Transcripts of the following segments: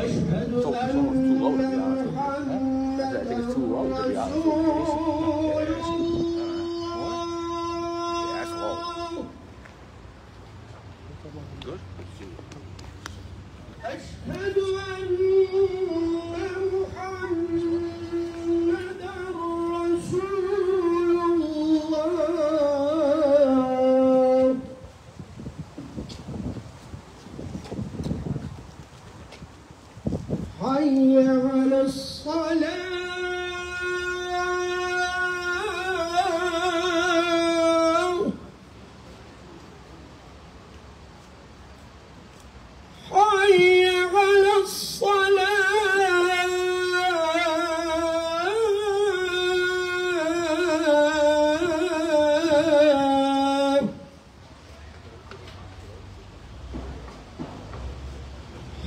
Too, too, too low to be honest. I think it's too low to be honest. حي على الصلاة.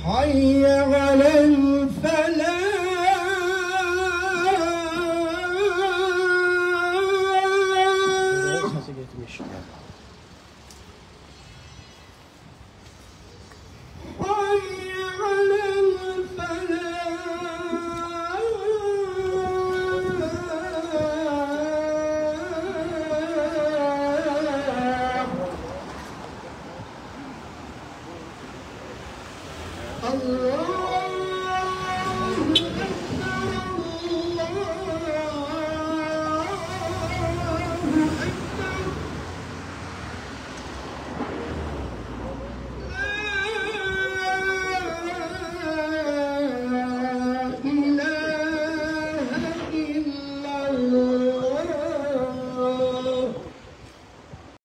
حي على الفلاح Hãy subscribe